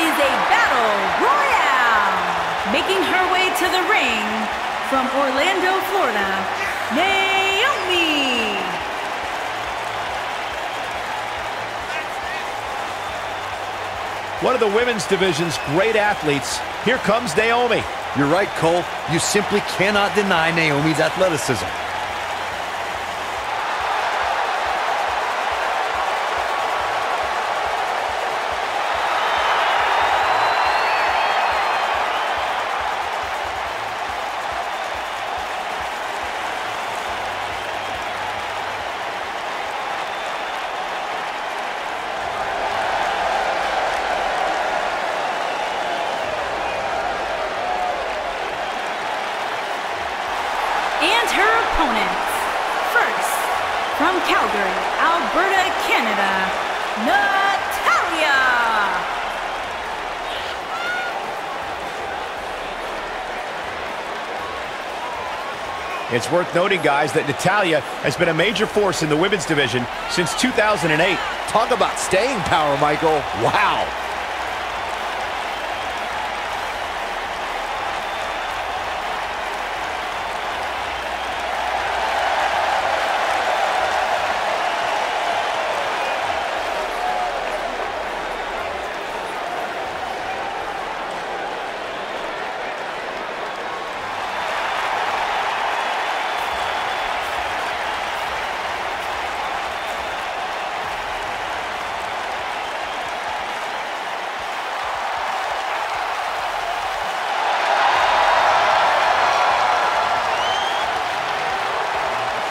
is a battle royale. Making her way to the ring from Orlando, Florida, Naomi. One of the women's division's great athletes. Here comes Naomi. You're right, Cole. You simply cannot deny Naomi's athleticism. It's worth noting, guys, that Natalya has been a major force in the women's division since 2008. Talk about staying power, Michael. Wow.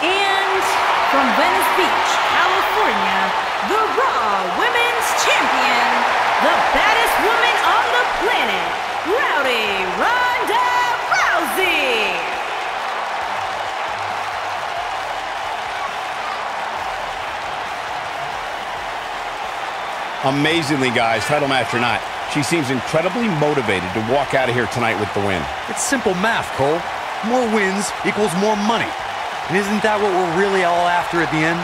And from Venice Beach, California, the Raw Women's Champion, the baddest woman on the planet, Rowdy Ronda Rousey. Amazingly, guys, title match or not, she seems incredibly motivated to walk out of here tonight with the win. It's simple math, Cole. More wins equals more money. And isn't that what we're really all after at the end?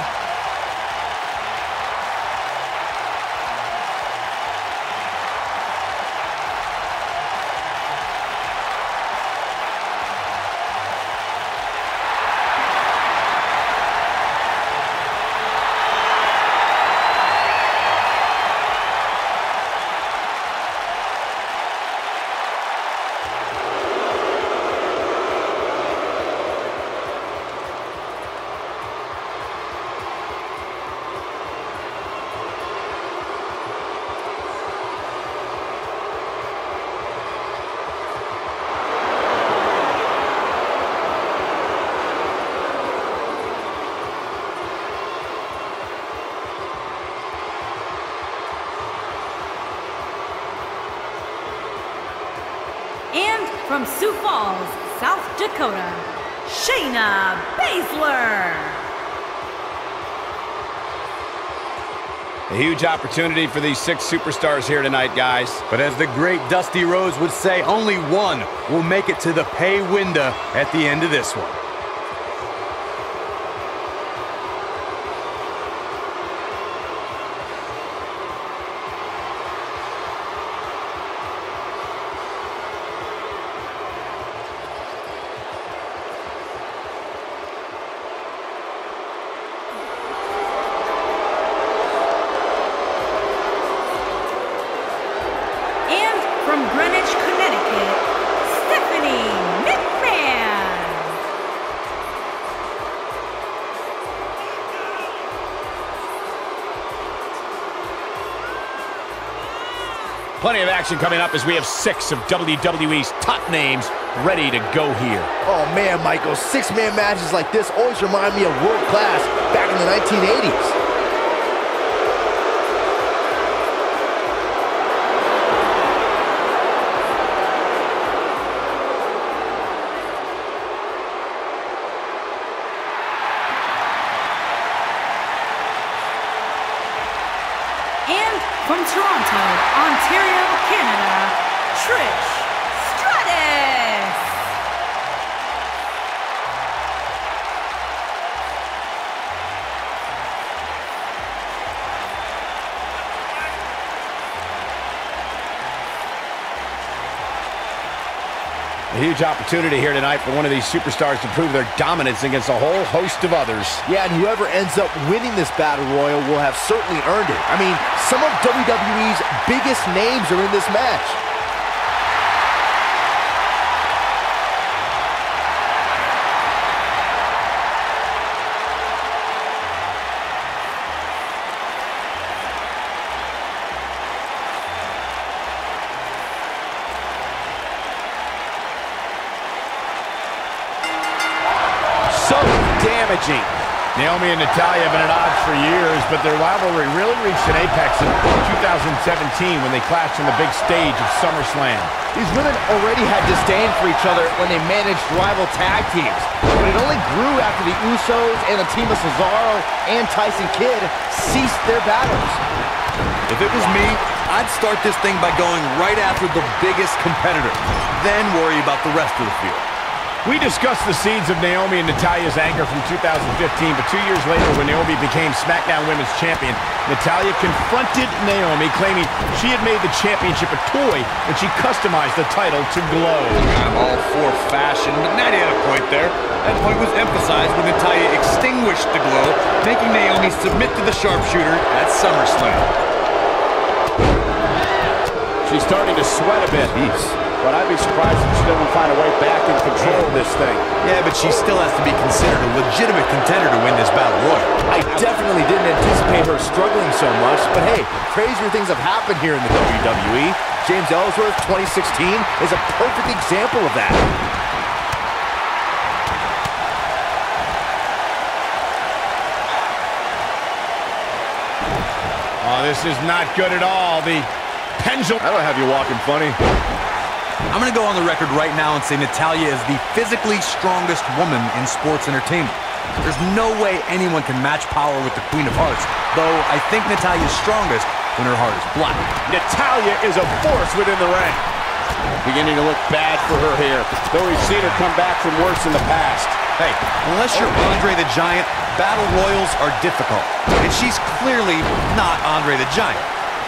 And from Sioux Falls, South Dakota, Shayna Baszler. A huge opportunity for these six superstars here tonight, guys. But as the great Dusty Rhodes would say, only one will make it to the pay window at the end of this one. Plenty of action coming up as we have six of WWE's top names ready to go here. Oh man, Michael, six-man matches like this always remind me of world class back in the 1980s. Huge opportunity here tonight for one of these superstars to prove their dominance against a whole host of others. Yeah, and whoever ends up winning this Battle Royal will have certainly earned it. I mean, some of WWE's biggest names are in this match. Damaging. Naomi and Natalya have been at odds for years, but their rivalry really reached an apex in 2017 when they clashed on the big stage of SummerSlam. These women already had disdain for each other when they managed rival tag teams, but it only grew after the Usos and the team of Cesaro and Tyson Kidd ceased their battles. If it was me, I'd start this thing by going right after the biggest competitor, then worry about the rest of the field. We discussed the seeds of Naomi and Natalya's anger from 2015, but two years later, when Naomi became SmackDown Women's Champion, Natalya confronted Naomi, claiming she had made the championship a toy when she customized the title to glow. I'm all for fashion, but Nadia had a point there. That point was emphasized when Natalya extinguished the glow, making Naomi submit to the sharpshooter at SummerSlam. She's starting to sweat a bit. Jeez. But I'd be surprised if she doesn't find a way back in control of this thing. Yeah, but she still has to be considered a legitimate contender to win this Battle Royal. I definitely didn't anticipate her struggling so much, but hey, crazier things have happened here in the WWE. James Ellsworth 2016 is a perfect example of that. Oh, this is not good at all. The pendulum. don't have you walking funny. I'm going to go on the record right now and say Natalya is the physically strongest woman in sports entertainment. There's no way anyone can match power with the Queen of Hearts, though I think Natalya is strongest when her heart is black. Natalya is a force within the ring. Beginning to look bad for her here, though we've seen her come back from worse in the past. Hey, unless you're Andre the Giant, battle royals are difficult. And she's clearly not Andre the Giant.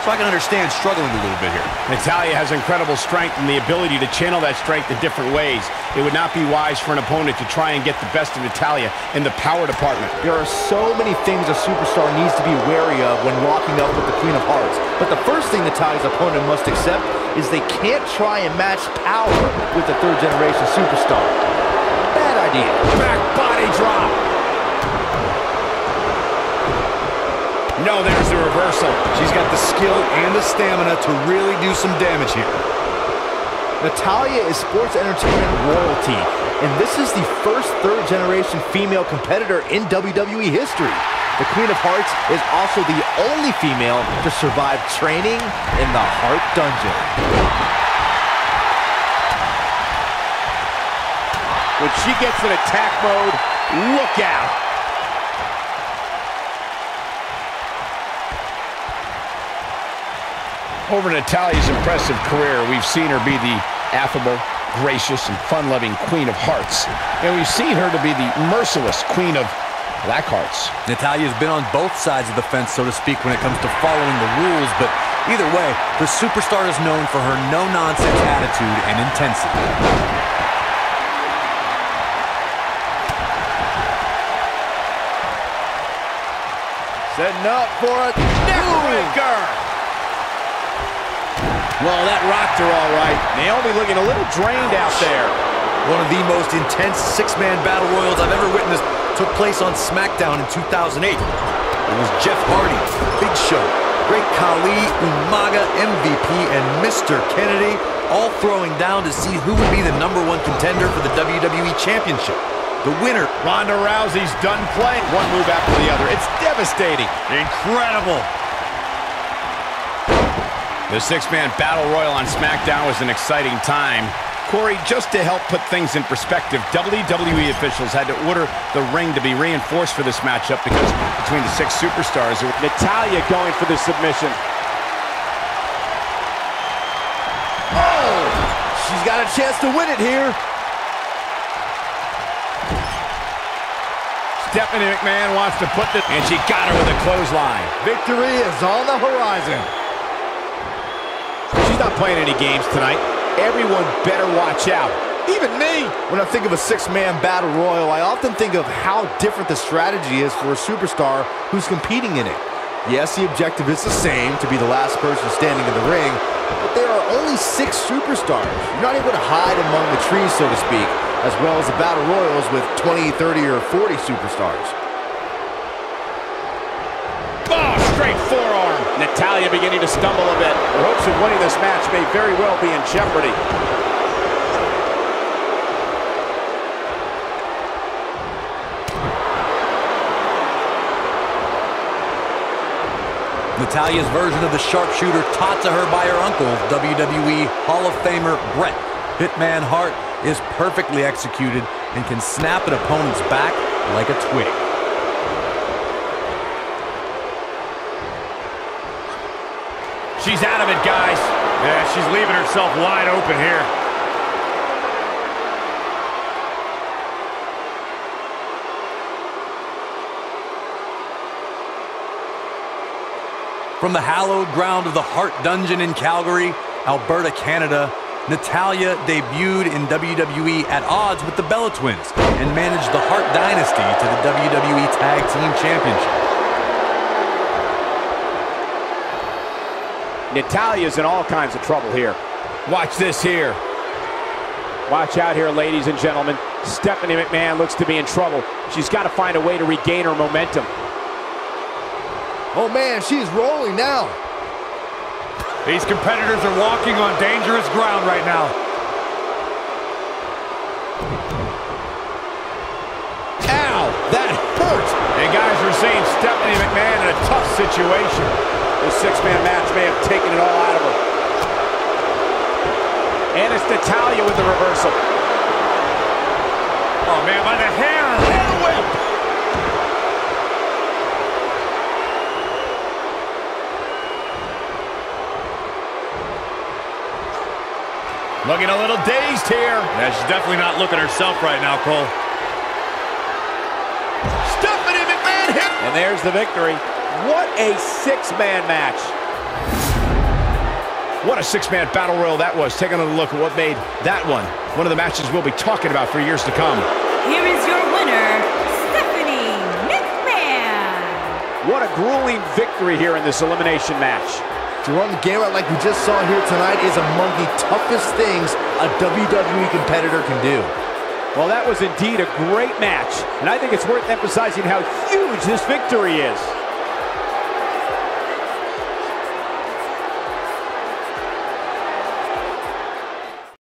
So I can understand struggling a little bit here. Natalya has incredible strength and the ability to channel that strength in different ways. It would not be wise for an opponent to try and get the best of Natalya in the power department. There are so many things a superstar needs to be wary of when locking up with the Queen of Hearts. But the first thing Natalya's opponent must accept is they can't try and match power with a third generation superstar. Bad idea. Back body drop. No, there's the reversal. She's got the skill and the stamina to really do some damage here. Natalya is sports entertainment royalty, and this is the first third-generation female competitor in WWE history. The Queen of Hearts is also the only female to survive training in the Heart Dungeon. When she gets in attack mode, look out. Over Natalya's impressive career, we've seen her be the affable, gracious, and fun-loving Queen of Hearts. And we've seen her to be the merciless Queen of Black Hearts. Natalya's been on both sides of the fence, so to speak, when it comes to following the rules, but either way, the superstar is known for her no-nonsense attitude and intensity. Setting up for a neckbreaker. Well, that rocked her all right. Naomi looking a little drained out there. One of the most intense six-man battle royals I've ever witnessed took place on SmackDown in 2008. It was Jeff Hardy, Big Show, Great Khali, Umaga, MVP, and Mr. Kennedy all throwing down to see who would be the number one contender for the WWE Championship. The winner, Ronda Rousey's done playing. One move after the other. It's devastating. Incredible. The six-man battle royal on SmackDown was an exciting time. Corey, just to help put things in perspective, WWE officials had to order the ring to be reinforced for this matchup because between the six superstars, Natalya going for the submission. Oh! She's got a chance to win it here. Stephanie McMahon wants to put this, and she got her with a clothesline. Victory is on the horizon playing any games tonight. Everyone better watch out. even me. When I think of a six-man battle royal, I often think of how different the strategy is for a superstar who's competing in it. Yes, the objective is the same, to be the last person standing in the ring, but there are only six superstars. You're not able to hide among the trees, so to speak, as well as the battle royals with 20, 30, or 40 superstars. Natalya beginning to stumble a bit. Her hopes of winning this match may very well be in jeopardy. Natalya's version of the sharpshooter taught to her by her uncle, WWE Hall of Famer Bret Hitman Hart, is perfectly executed and can snap an opponent's back like a twig. She's out of it, guys. Yeah, she's leaving herself wide open here. From the hallowed ground of the Hart Dungeon in Calgary, Alberta, Canada, Natalya debuted in WWE at odds with the Bella Twins and managed the Hart Dynasty to the WWE Tag Team Championship. Natalya's in all kinds of trouble here. Watch this here. Watch out here, ladies and gentlemen. Stephanie McMahon looks to be in trouble. She's got to find a way to regain her momentum. Oh man, she's rolling now. These competitors are walking on dangerous ground right now. Ow, that hurt. And guys, we're seeing Stephanie McMahon in a tough situation. This six-man match may have taken it all out of her. And it's Natalya with the reversal. Oh man, by the hair. Hair whip. Looking a little dazed here. Yeah, she's definitely not looking herself right now, Cole. Stephanie McMahon hit. And there's the victory. What a six-man match. What a six-man battle royal that was. Taking a look at what made that one one of the matches we'll be talking about for years to come. Here is your winner, Stephanie McMahon. What a grueling victory here in this elimination match. To run the gamut like we just saw here tonight is among the toughest things a WWE competitor can do. Well, that was indeed a great match, and I think it's worth emphasizing how huge this victory is.